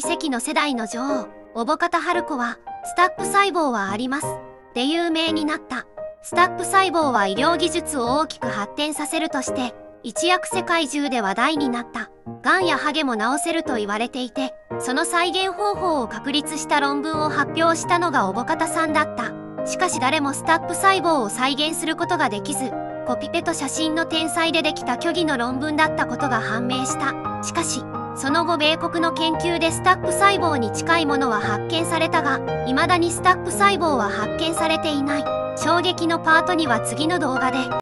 奇跡の世代の女王、おぼかた春子は、スタップ細胞はあります。で有名になった。スタップ細胞は医療技術を大きく発展させるとして、一躍世界中で話題になった。がんやハゲも治せると言われていて、その再現方法を確立した論文を発表したのがおぼかたさんだった。しかし誰もスタップ細胞を再現することができず、コピペと写真の天才でできた虚偽の論文だったことが判明した。しかし、その後米国の研究でスタック細胞に近いものは発見されたが、未だにスタック細胞は発見されていない。衝撃のパートには次の動画で。